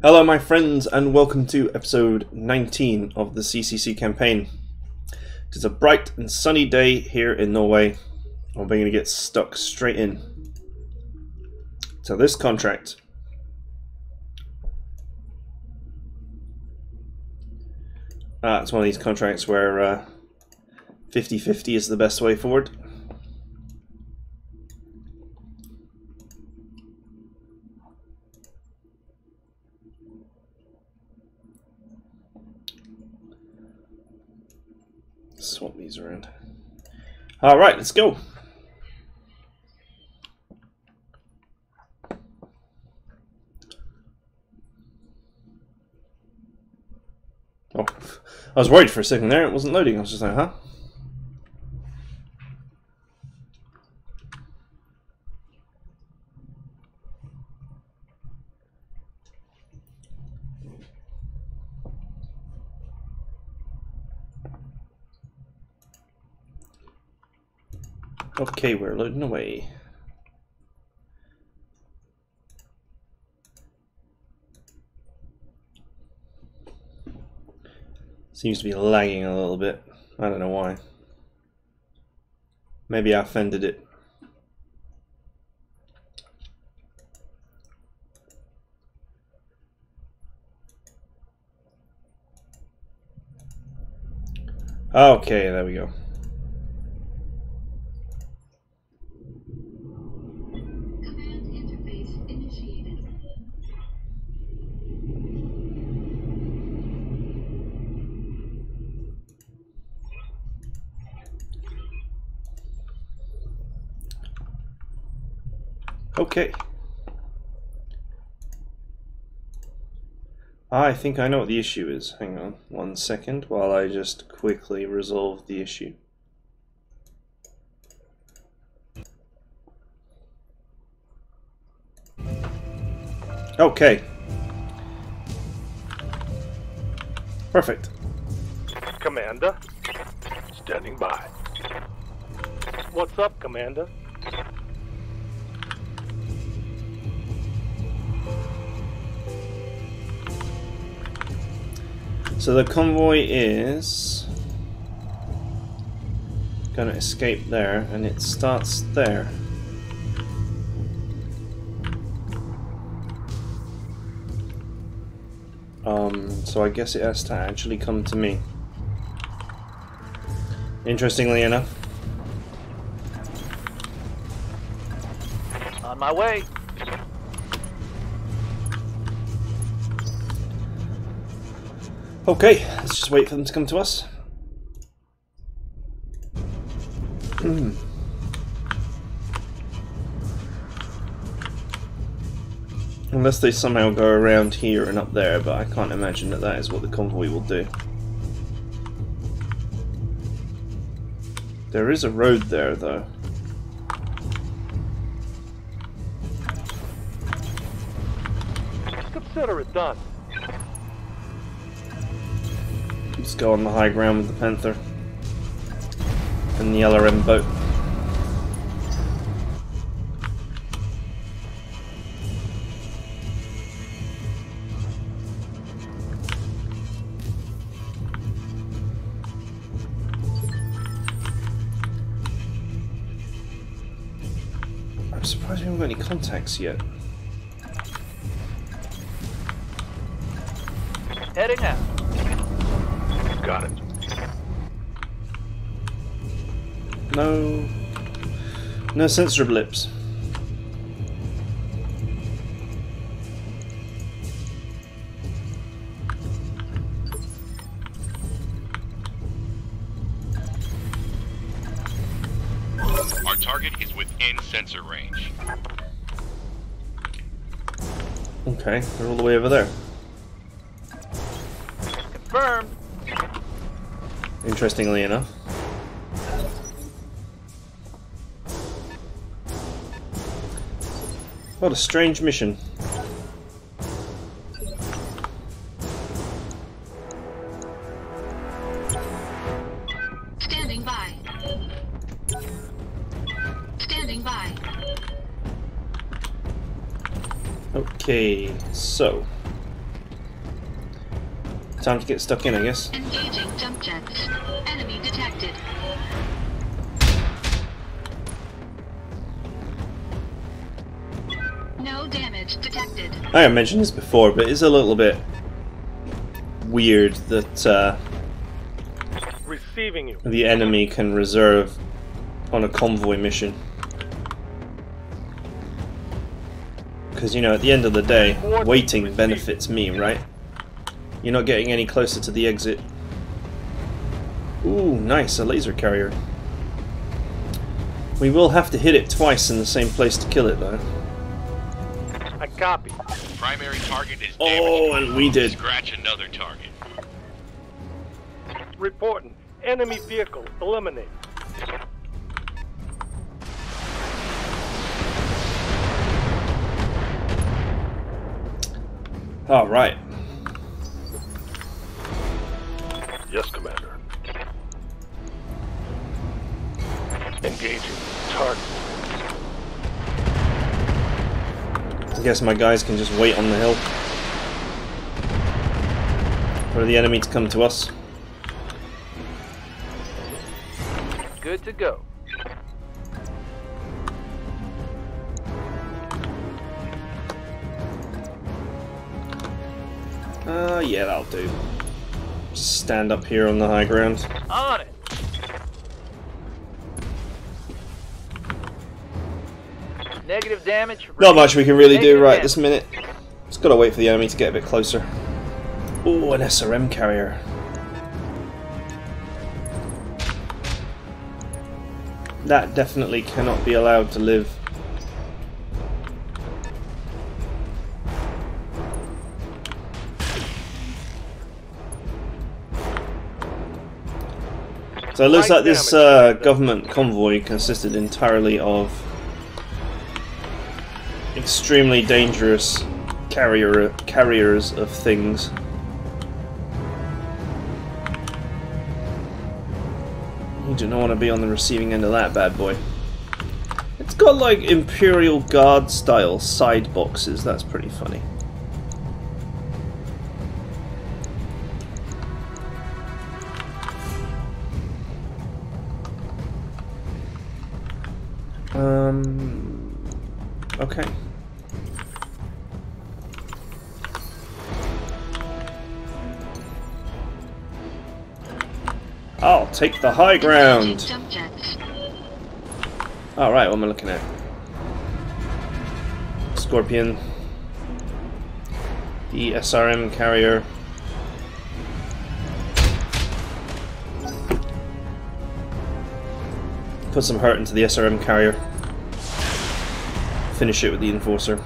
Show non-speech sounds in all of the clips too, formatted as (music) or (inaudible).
Hello, my friends, and welcome to episode 19 of the CCC campaign. It is a bright and sunny day here in Norway, and we're going to get stuck straight in. So, this contract. Uh, it's one of these contracts where 50 uh, 50 is the best way forward. swap these around. All right, let's go. Oh, I was worried for a second there. It wasn't loading. I was just like, huh? Okay, we're loading away. Seems to be lagging a little bit. I don't know why. Maybe I offended it. Okay, there we go. Okay. I think I know what the issue is. Hang on one second while I just quickly resolve the issue. Okay. Perfect. Commander. Standing by. What's up, Commander? So the convoy is gonna escape there and it starts there. Um, so I guess it has to actually come to me. Interestingly enough. On my way. Okay, let's just wait for them to come to us. Hmm. Unless they somehow go around here and up there, but I can't imagine that that is what the convoy will do. There is a road there, though. Consider it done. Let's go on the high ground with the Panther. And the LRM boat. I'm surprised we haven't got any contacts yet. Heading out. Got it. No... No sensor blips. Our target is within sensor range. Okay, they're all the way over there. Interestingly enough. What a strange mission. Time to get stuck in, I guess. Engaging jump jets. Enemy detected. No damage detected. I think I mentioned this before, but it's a little bit weird that uh, Receiving you. the enemy can reserve on a convoy mission. Because, you know, at the end of the day, waiting benefits me, right? You're not getting any closer to the exit. Ooh, nice, a laser carrier. We will have to hit it twice in the same place to kill it, though. I copy. Primary target is damaged. Oh, and we did. Scratch another target. Reporting. Enemy vehicle eliminated. Alright. Yes, Commander. Engaging. Target. I guess my guys can just wait on the hill. For the enemy to come to us. Good to go. Uh, yeah, that'll do. Just stand up here on the high ground. On it. Negative damage. Not much we can really do right damage. this minute. Just gotta wait for the enemy to get a bit closer. Oh, an SRM carrier. That definitely cannot be allowed to live. So it looks like this uh, government convoy consisted entirely of extremely dangerous carrier carriers of things. You do not want to be on the receiving end of that bad boy. It's got like Imperial Guard style side boxes, that's pretty funny. I'll take the high ground. Alright, what am I looking at? Scorpion. The SRM carrier. Put some hurt into the SRM carrier. Finish it with the Enforcer.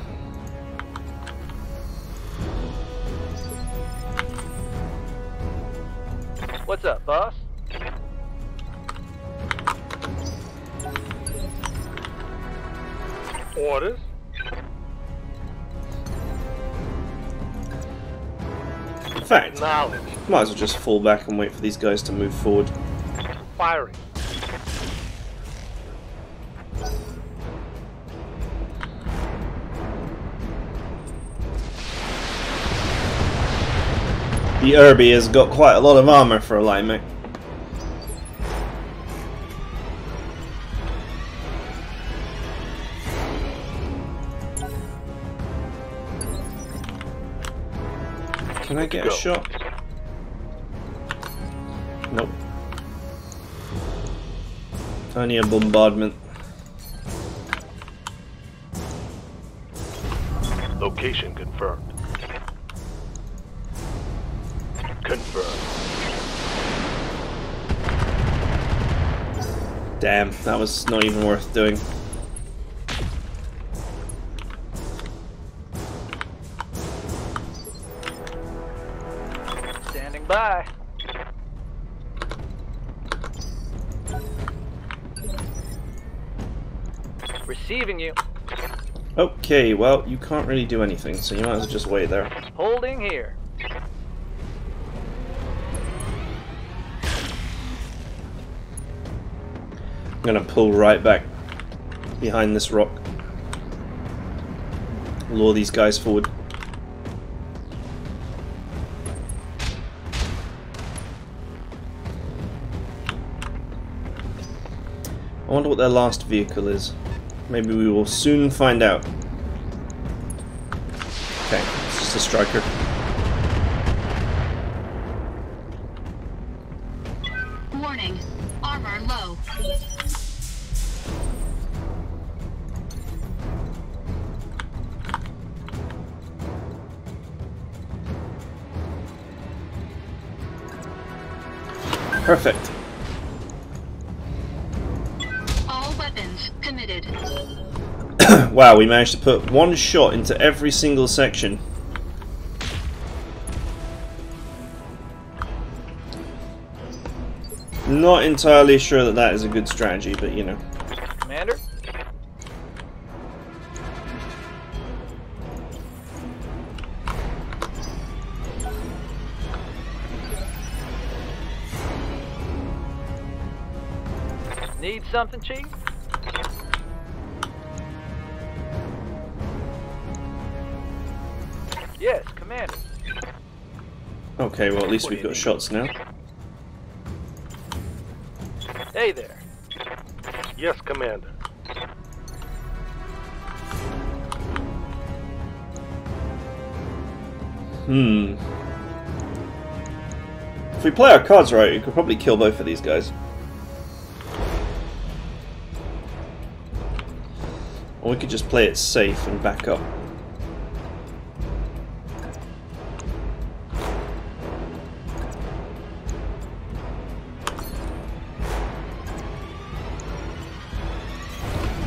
Might as well just fall back and wait for these guys to move forward. Firing. The Urbie has got quite a lot of armor for a light mech. Can I get a shot? Nope. Only a bombardment. Location confirmed. Confirmed. Damn, that was not even worth doing. Okay, well, you can't really do anything, so you might as well just wait there. Holding here. I'm gonna pull right back behind this rock. Lure these guys forward. I wonder what their last vehicle is. Maybe we will soon find out. Striker. Warning. Armor low. Perfect. All weapons committed. (clears throat) Wow, we managed to put one shot into every single section. Not entirely sure that that is a good strategy, but you know. Commander? Need something, Chief? Yes, Commander. Okay, well at least we've got shots now. If we play our cards right, we could probably kill both of these guys. Or we could just play it safe and back up.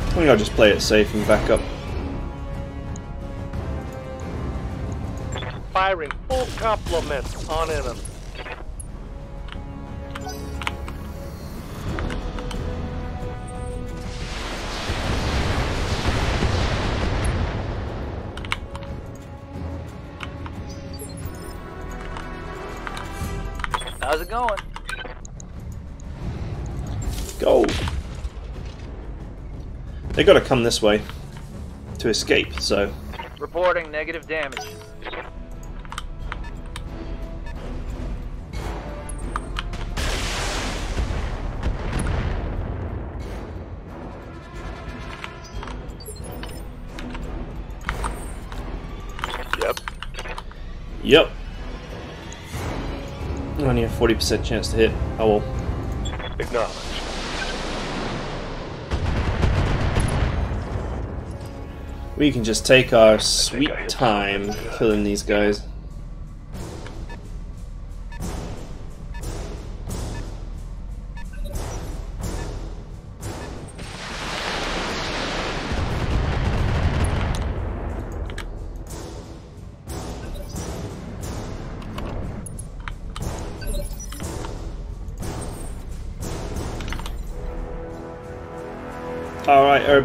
I think I'll just play it safe and back up. Firing full complement on enemy. Going? Go! They gotta come this way to escape, so. Reporting negative damage. Only a 40% chance to hit. Oh well. Acknowledged. We can just take our sweet time killing these guys.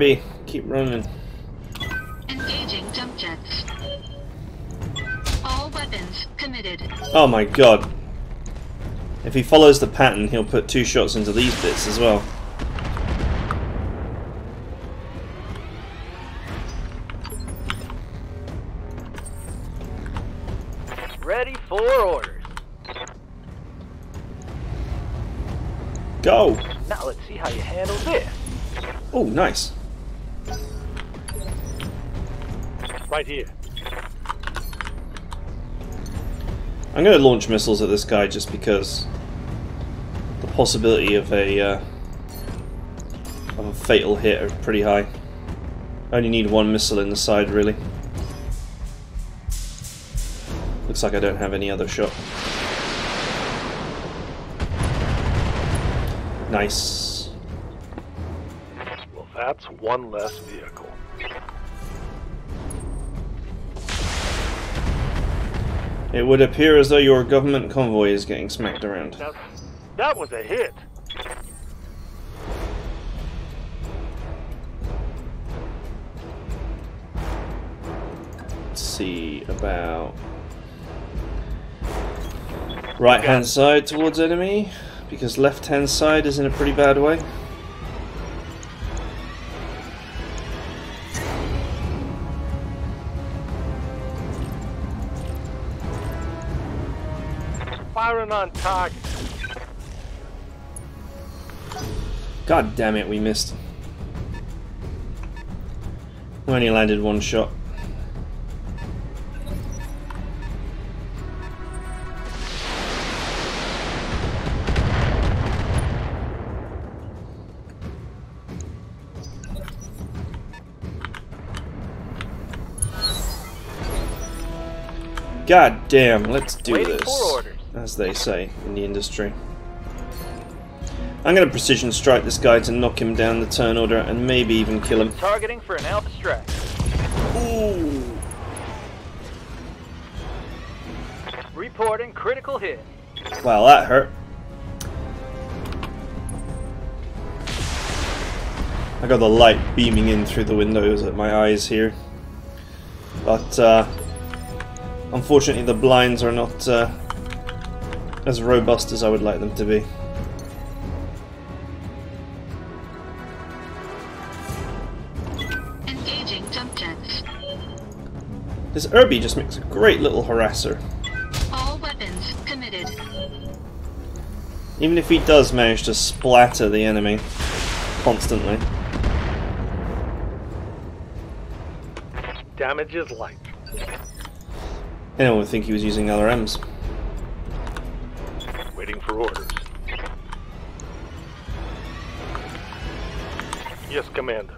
Alright, keep running. Engaging jump jets. All weapons committed. Oh my god. If he follows the pattern, he'll put two shots into these bits as well. Ready for orders. Go! Now let's see how you handle this. Oh, nice. Right here. I'm going to launch missiles at this guy just because the possibility of a uh, of a fatal hit are pretty high. I only need one missile in the side, really. Looks like I don't have any other shot. Nice. Well, that's one less vehicle. It would appear as though your government convoy is getting smacked around. Now, that was a hit. Let's see about right hand side towards enemy because left hand side is in a pretty bad way. Firing on target. God damn it, we missed. We only landed one shot. God damn, let's do Waiting this. As they say in the industry. I'm going to precision strike this guy to knock him down the turn order and maybe even kill him. Targeting for an Alpha strike. Ooh. Reporting critical hit. Wow, that hurt. I got the light beaming in through the windows at my eyes here. But, uh, unfortunately the blinds are not uh, as robust as I would like them to be. Engaging jump. This Urbie just makes a great little harasser. All weapons committed. Even if he does manage to splatter the enemy constantly. Damage is light. Anyone would think he was using LRMs. Waiting for orders. Yes, Commander.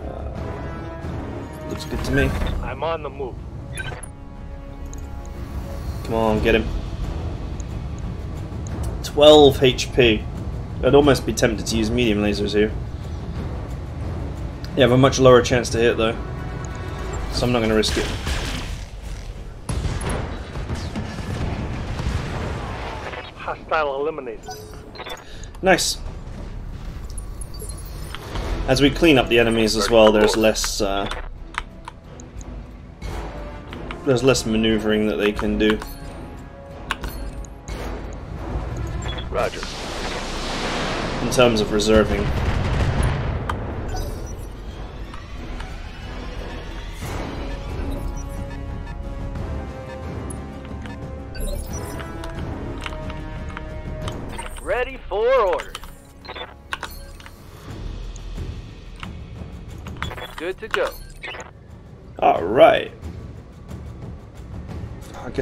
Uh, looks good to me. I'm on the move. Come on, get him. 12 HP. I'd almost be tempted to use medium lasers here. You have a much lower chance to hit though. So I'm not going to risk it. Hostile eliminated. Nice. As we clean up the enemies as well, there's less uh, there's less maneuvering that they can do. Roger. in terms of reserving.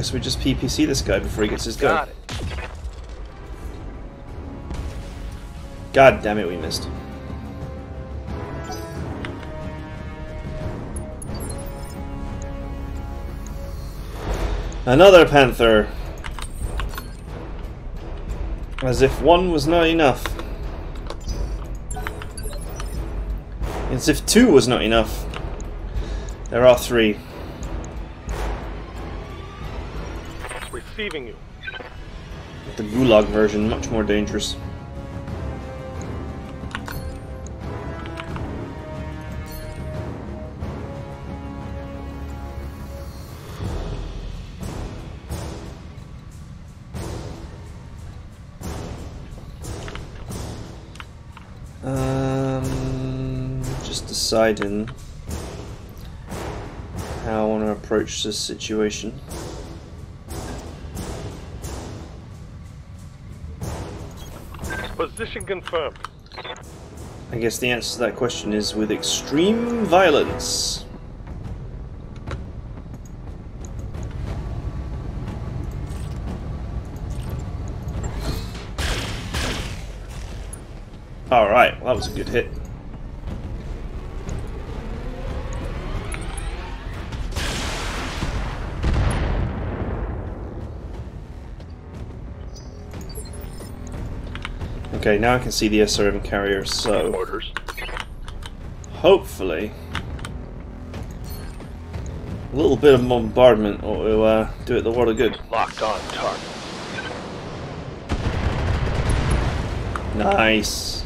Guess we just PPC this guy before he gets his gun. Got it. God damn it, we missed. Another Panther. As if one was not enough. As if two was not enough. There are three. You. The Gulag version, much more dangerous. Um, just deciding how I want to approach this situation. Position confirmed. I guess the answer to that question is with extreme violence. Alright, well, that was a good hit. Okay, now I can see the SRM carrier, so Orders. hopefully a little bit of bombardment will uh, do it the world of good. Locked on target. Nice.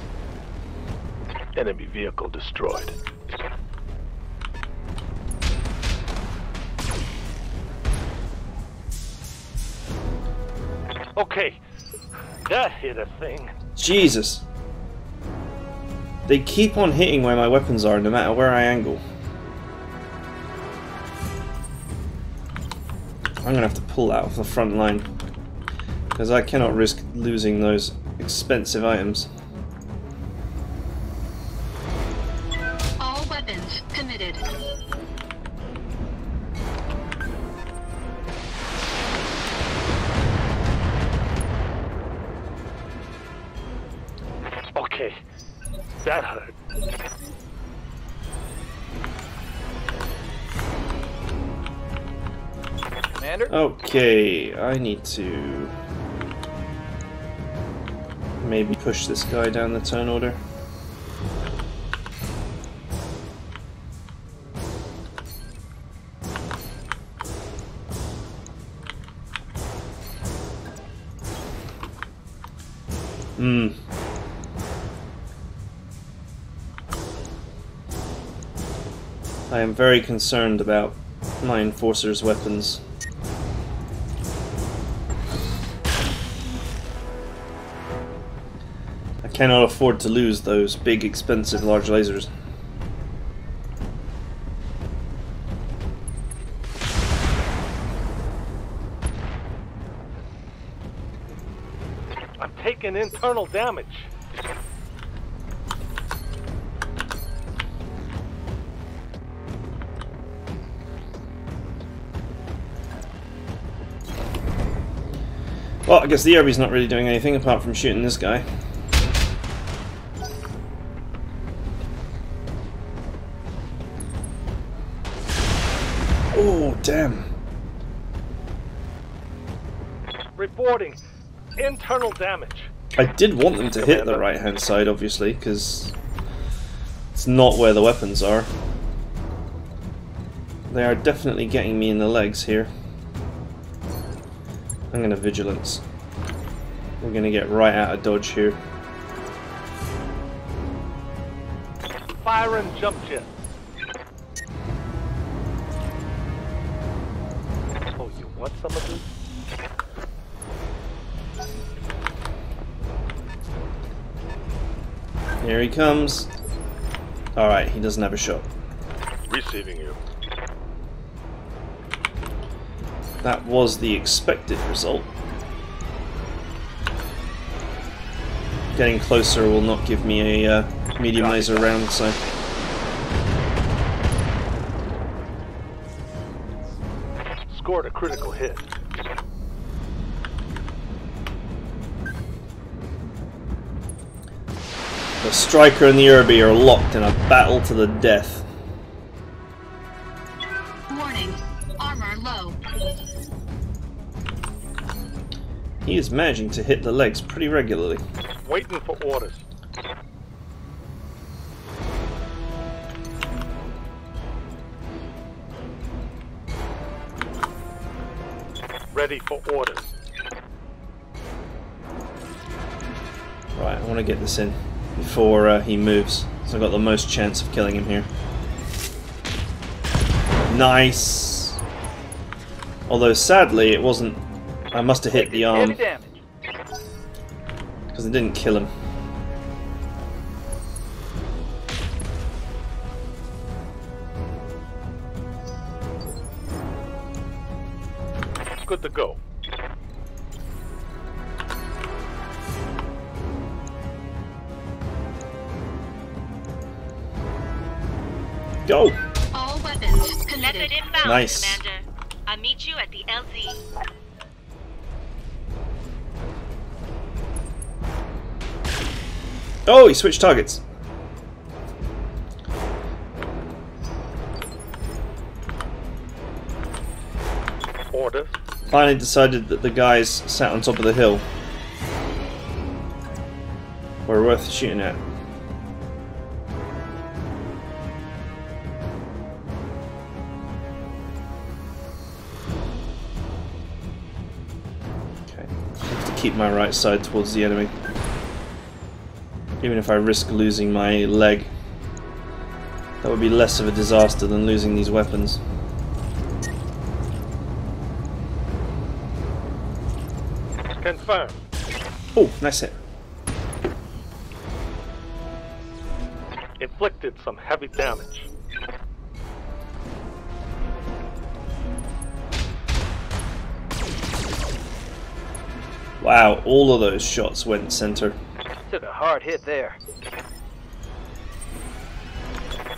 Enemy vehicle destroyed. Okay. That hit a thing. Jesus. They keep on hitting where my weapons are, no matter where I angle. I'm gonna have to pull out of the front line. Because I cannot risk losing those expensive items. I need to maybe push this guy down the turn order. Hmm. I am very concerned about my enforcer's weapons. Cannot afford to lose those big, expensive, large lasers. I'm taking internal damage. Well, I guess the Urbie's not really doing anything apart from shooting this guy. Damn. Reporting internal damage. I did want them to hit the right hand side, obviously, because it's not where the weapons are. They are definitely getting me in the legs here. I'm gonna vigilance. We're gonna get right out of dodge here. Fire and jump jet. You want some of this? Here he comes. Alright, he doesn't have a shot. Receiving you. That was the expected result. Getting closer will not give me a uh, medium laser round, so... critical hit. The Striker and the Urbie are locked in a battle to the death. Warning. Armor low. He is managing to hit the legs pretty regularly. Waiting for orders. Ready for orders. Right, I want to get this in before uh, he moves, so I've got the most chance of killing him here. Nice! Although sadly it wasn't... I must have hit the arm, because it didn't kill him. Good to go. Go! All weapons committed. Method inbound, Nice. Commander. I'll meet you at the LZ. Oh, he switched targets. Finally decided that the guys sat on top of the hill were worth shooting at. Okay, I have to keep my right side towards the enemy. Even if I risk losing my leg, that would be less of a disaster than losing these weapons. Confirmed. Oh, nice hit. Inflicted some heavy damage. Wow, all of those shots went center. Took a hard hit there.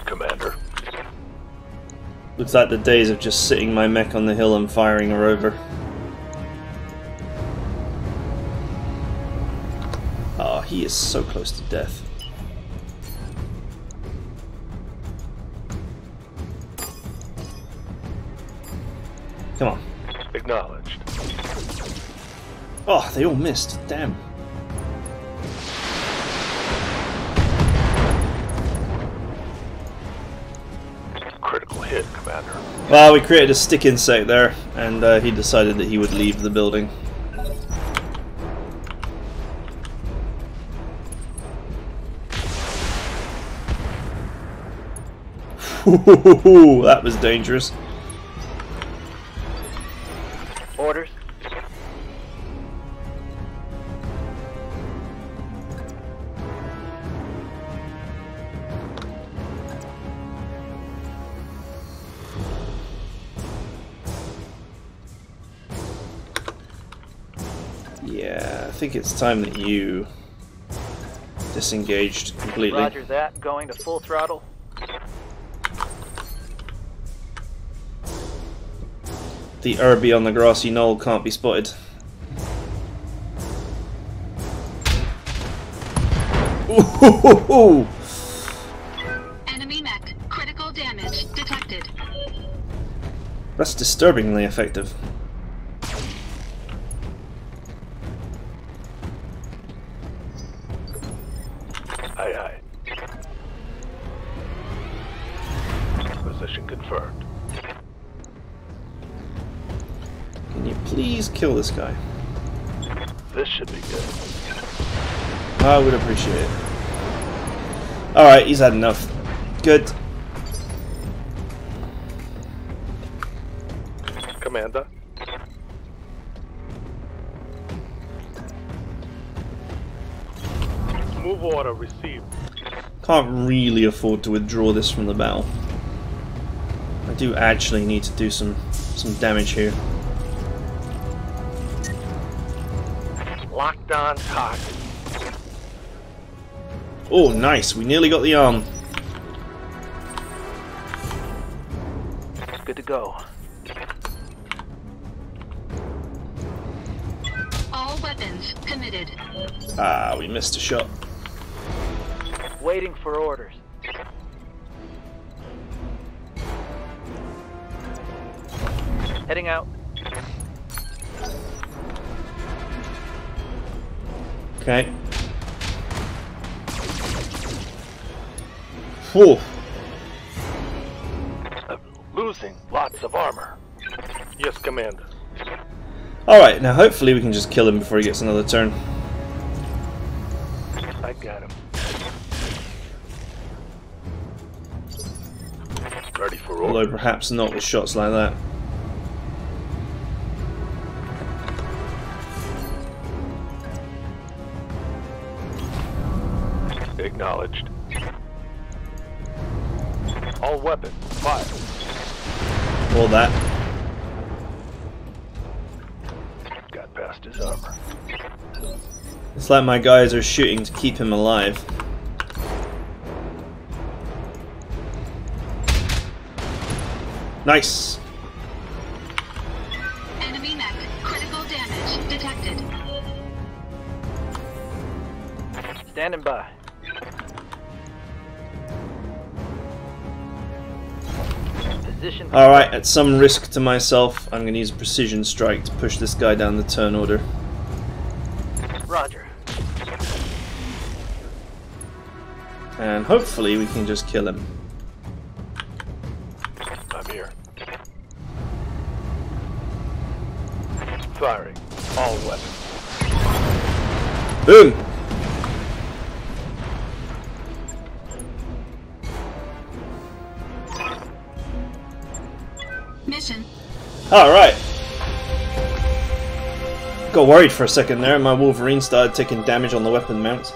Commander. Looks like the days of just sitting my mech on the hill and firing are over. He is so close to death. Come on. Acknowledged. Oh, they all missed. Damn. Critical hit, Commander. Well, we created a stick insect there, and uh, he decided that he would leave the building. That was dangerous. Orders. Yeah, I think it's time that you disengaged completely. Roger that. Going to full throttle. The Urbie on the grassy knoll can't be spotted. Ooh, Enemy mech. Critical damage detected. that's disturbingly effective. This guy? This should be good. I would appreciate it. Alright, he's had enough. Good. Commander. Move order received. Can't really afford to withdraw this from the battle. I do actually need to do some some damage here. Locked on. Oh, nice. We nearly got the arm. Good to go. All weapons committed. Ah, we missed a shot. Waiting for orders. Heading out. Okay. Whew. Losing lots of armor. Yes, Commander. Alright, now hopefully we can just kill him before he gets another turn. I got him. Ready for Although perhaps not with shots like that. Acknowledged. All weapons fired. Or that. Got past his armor. It's like my guys are shooting to keep him alive. Nice. Alright, at some risk to myself, I'm going to use a precision strike to push this guy down the turn order. Roger. And hopefully we can just kill him. I'm here. Firing. All weapons. Boom! Alright. Got worried for a second there, my Wolverine started taking damage on the weapon mount.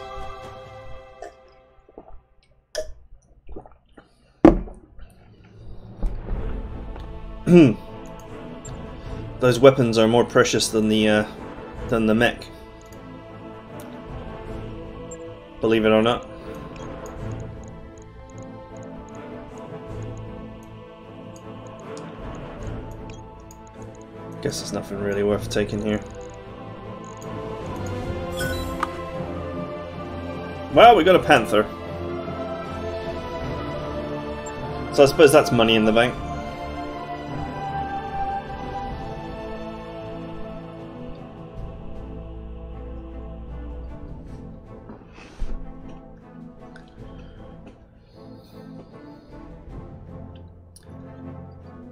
(clears throat) Those weapons are more precious than the uh, than the mech. Believe it or not. Guess there's nothing really worth taking here. Well, we got a panther. So I suppose that's money in the bank.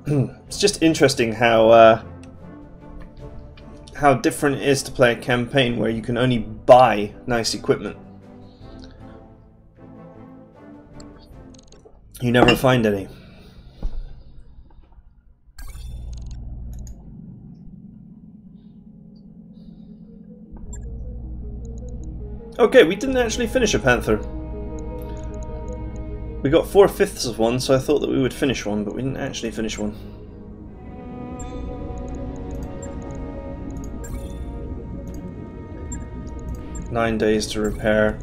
(clears throat) it's just interesting how uh, how different it is to play a campaign where you can only buy nice equipment. You never find any. Okay, we didn't actually finish a panther. We got four fifths of one, so I thought that we would finish one, but we didn't actually finish one. Nine days to repair,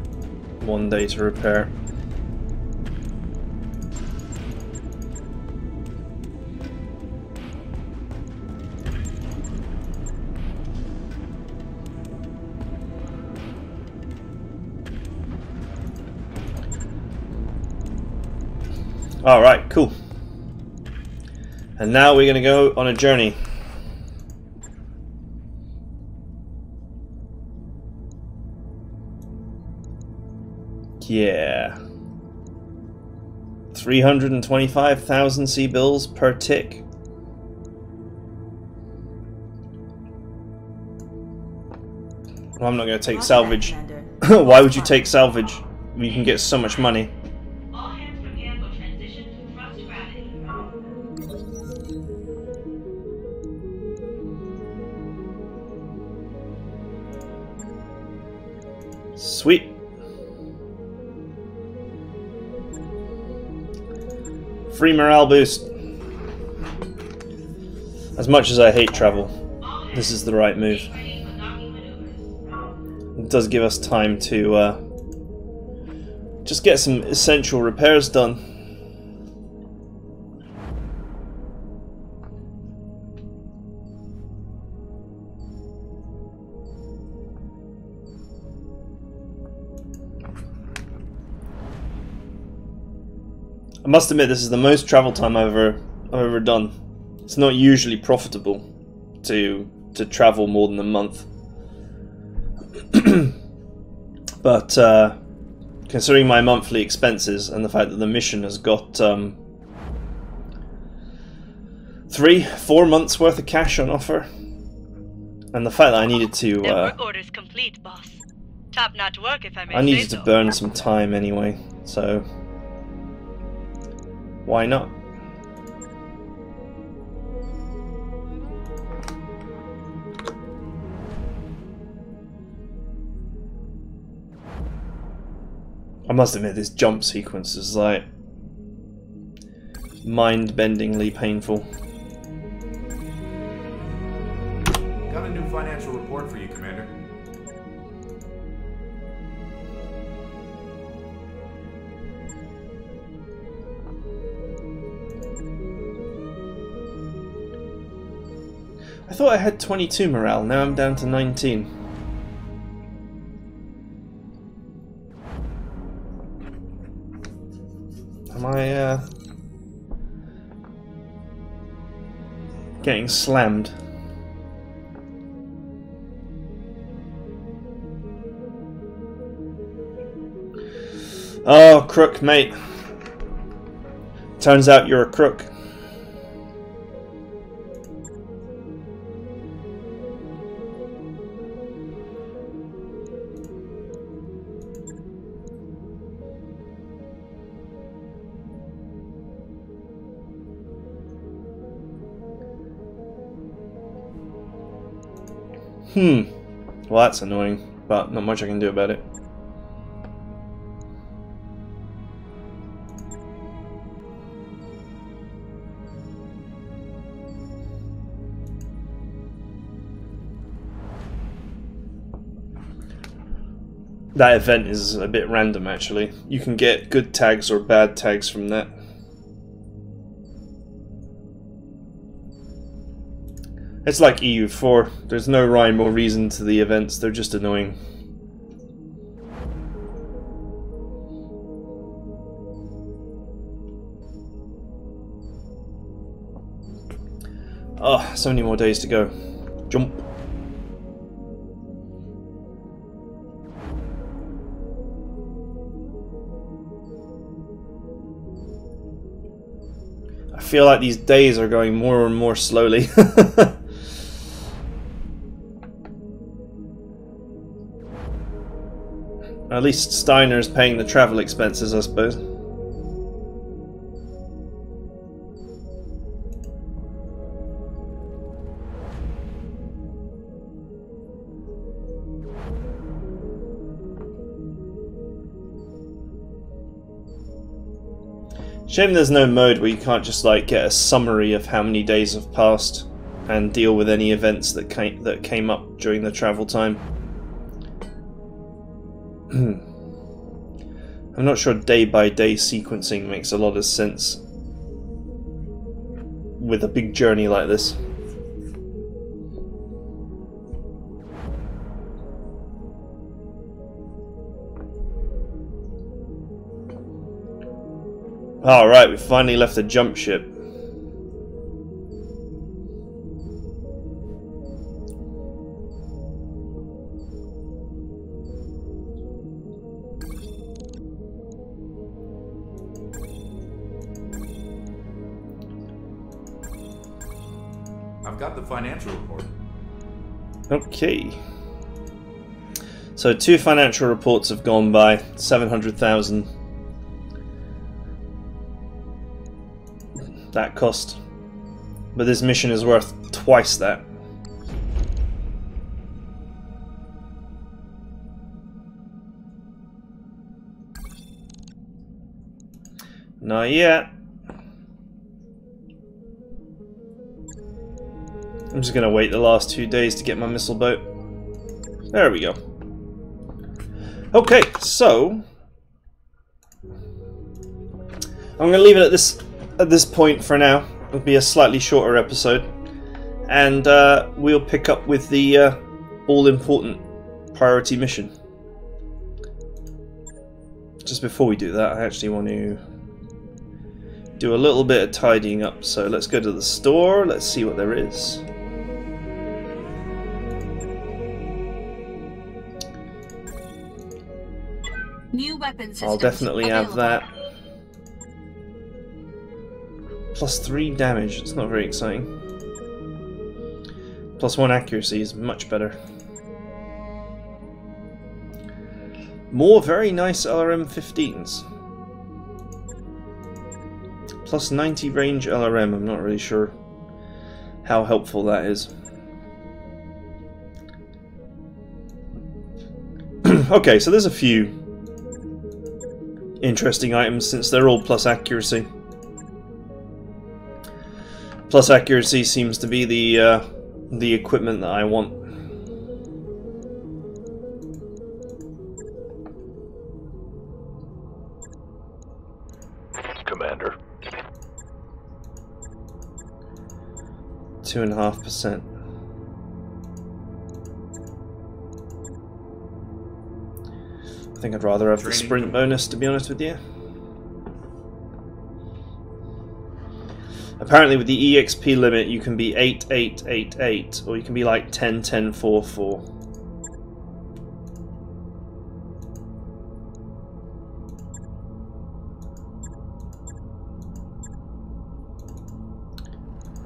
one day to repair. Alright, cool. And now we're going to go on a journey. Yeah. 325,000 C-Bills per tick. Well, I'm not going to take salvage. (laughs) Why would you take salvage? You can get so much money. Free morale boost. As much as I hate travel, this is the right move. It does give us time to uh, just get some essential repairs done. I must admit, this is the most travel time I've ever I've ever done. It's not usually profitable to to travel more than a month. (clears throat) but uh, considering my monthly expenses and the fact that the mission has got um, three, four months worth of cash on offer, and the fact that I needed to, uh, work order's complete, boss. Top-notch work, if I may I needed to burn some time anyway, so why not? I must admit, this jump sequence is like mind-bendingly painful. Got a new financial report for you, Commander. I thought I had 22 morale, now I'm down to 19. Am I, uh... Getting slammed? Oh, crook, mate. Turns out you're a crook. Well, that's annoying, but not much I can do about it. That event is a bit random actually. You can get good tags or bad tags from that. It's like EU4. There's no rhyme or reason to the events, they're just annoying. Oh, so many more days to go. Jump. I feel like these days are going more and more slowly. (laughs) At least Steiner's paying the travel expenses, I suppose. Shame there's no mode where you can't just like get a summary of how many days have passed and deal with any events that came that came up during the travel time. (clears throat) I'm not sure day by day sequencing makes a lot of sense with a big journey like this. Ah, Alright, we finally left the jump ship. Financial report. Okay. So two financial reports have gone by, 700,000. That cost. But this mission is worth twice that. Not yet. I'm just gonna wait the last two days to get my missile boat. There we go. Okay, so I'm gonna leave it at this at this point for now. It'll be a slightly shorter episode, and uh, we'll pick up with the uh, all-important priority mission. Just before we do that, I actually want to do a little bit of tidying up. So let's go to the store. Let's see what there is. Weapon. I'll definitely have that. Plus 3 damage, it's not very exciting. Plus 1 accuracy is much better. More very nice LRM 15s. Plus 90 range LRM, I'm not really sure how helpful that is. (clears throat) okay, so there's a few interesting items since they're all plus accuracy. Plus accuracy seems to be the uh, the equipment that I want. Commander. Two and a half percent. Think I'd rather have the sprint bonus, to be honest with you. Apparently, with the EXP limit, you can be 8888, or you can be like 10 10 4 4.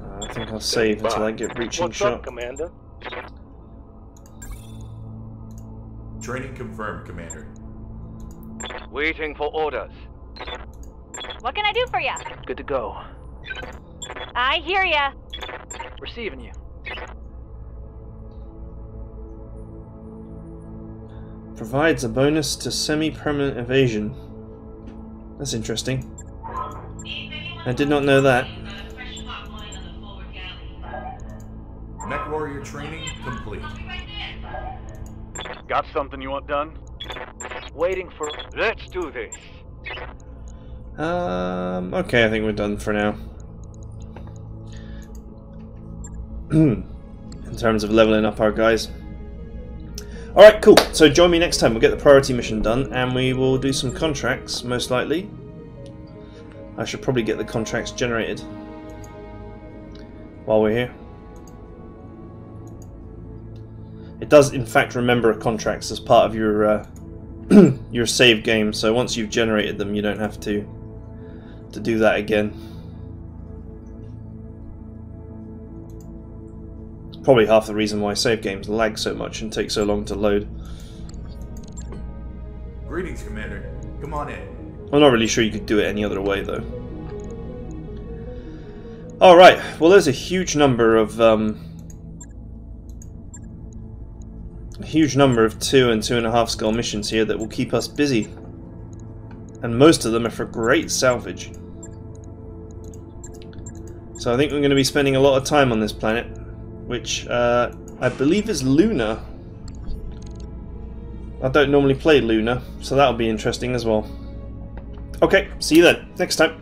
Uh, I think I'll save until I get reaching What's shot. up, Commander? Training confirmed, Commander. Waiting for orders. What can I do for you? Good to go. I hear ya. Receiving you. Provides a bonus to semi-permanent evasion. That's interesting. I did not know that. Mech warrior training complete. Got something you want done? Waiting for. Let's do this. Um, okay, I think we're done for now. (clears throat) In terms of leveling up our guys. Alright, cool. So join me next time. We'll get the priority mission done and we will do some contracts, most likely. I should probably get the contracts generated while we're here. It does, in fact, remember contracts as part of your uh, (clears throat) your save game. So once you've generated them, you don't have to to do that again. Probably half the reason why save games lag so much and take so long to load. Greetings, Commander. Come on in. I'm not really sure you could do it any other way, though. Alright, well there's a huge number of, um, huge number of two and two and a half skull missions here that will keep us busy. And most of them are for great salvage. So I think we're going to be spending a lot of time on this planet, which uh, I believe is Luna. I don't normally play Luna, so that'll be interesting as well. Okay, see you then, next time.